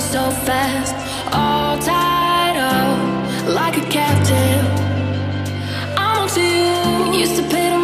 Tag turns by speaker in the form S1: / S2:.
S1: so fast. All tied up like a captive. I'm onto you Used to pit